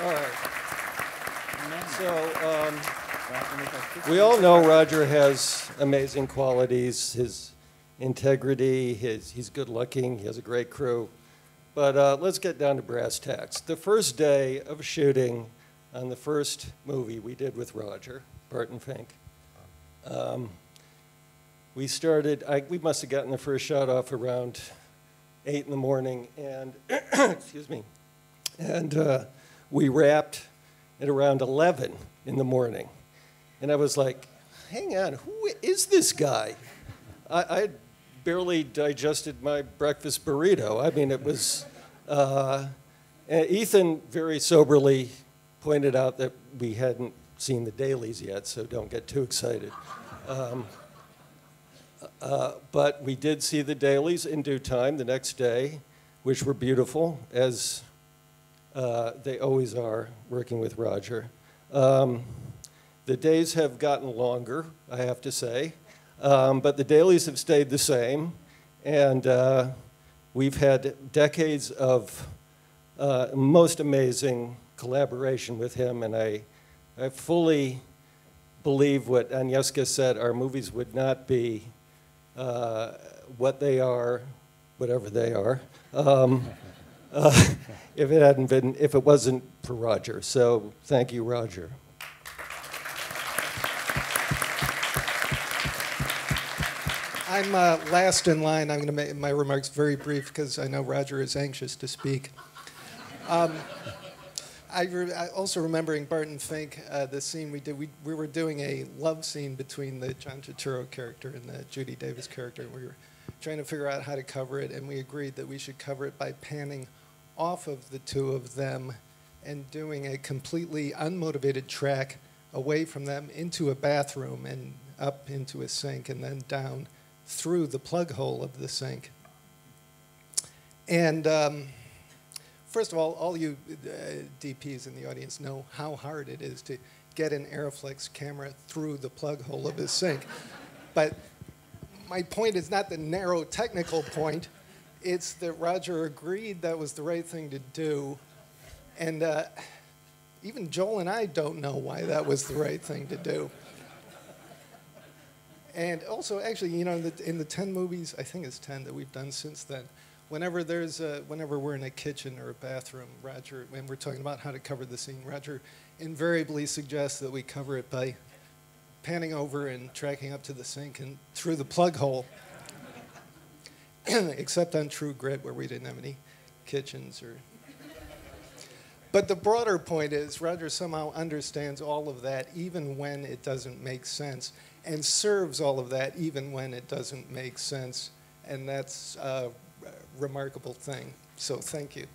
All right. So, um, we all know Roger has amazing qualities, his integrity, his, he's good looking, he has a great crew. But uh, let's get down to brass tacks. The first day of shooting on the first movie we did with Roger, Barton Fink, um, we started, I, we must have gotten the first shot off around 8 in the morning, and, excuse me, and uh, we wrapped at around 11 in the morning. And I was like, hang on, who is this guy? I, I barely digested my breakfast burrito. I mean, it was. Uh, Ethan very soberly pointed out that we hadn't seen the dailies yet, so don't get too excited. Um, uh, but we did see the dailies in due time the next day, which were beautiful, as uh, they always are working with Roger. Um, the days have gotten longer, I have to say, um, but the dailies have stayed the same, and uh, we've had decades of uh, most amazing collaboration with him, and I, I fully believe what Agnieszka said, our movies would not be uh, what they are, whatever they are, um, uh, if it hadn't been, if it wasn't for Roger. So thank you, Roger. I'm uh, last in line. I'm going to make my remarks very brief because I know Roger is anxious to speak. Um, I, I, also remembering Barton Fink, uh, the scene we did. We, we were doing a love scene between the John Turturro character and the Judy Davis character. And we were trying to figure out how to cover it, and we agreed that we should cover it by panning off of the two of them and doing a completely unmotivated track away from them into a bathroom and up into a sink and then down through the plug hole of the sink. And um, first of all, all you uh, DPs in the audience know how hard it is to get an Arriflex camera through the plug hole of a sink. but my point is not the narrow technical point, it's that Roger agreed that was the right thing to do. And uh, even Joel and I don't know why that was the right thing to do. And also, actually, you know, in the, in the 10 movies, I think it's 10 that we've done since then, whenever there's a, whenever we're in a kitchen or a bathroom, Roger, when we're talking about how to cover the scene, Roger invariably suggests that we cover it by panning over and tracking up to the sink and through the plug hole. Except on True Grit, where we didn't have any kitchens or. But the broader point is, Roger somehow understands all of that, even when it doesn't make sense and serves all of that even when it doesn't make sense. And that's a remarkable thing. So thank you.